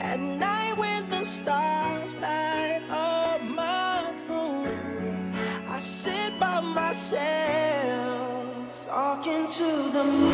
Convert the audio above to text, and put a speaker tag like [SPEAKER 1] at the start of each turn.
[SPEAKER 1] At night when the stars light up my room, I sit by myself, talking to the moon.